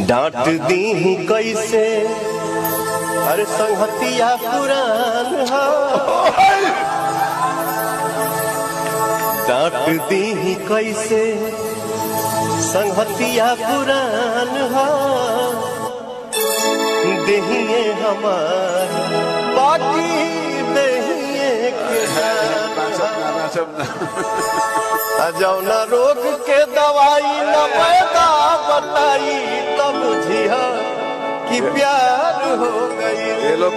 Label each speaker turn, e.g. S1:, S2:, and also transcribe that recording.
S1: डांट दी कैसे? अरे संहतिया पुरान डांट दी कैसे? संहतिया पुरान हो। दहिए हमार, बाकी दहिए के जान रोग के दवाई कि प्यार हो गई
S2: ये लो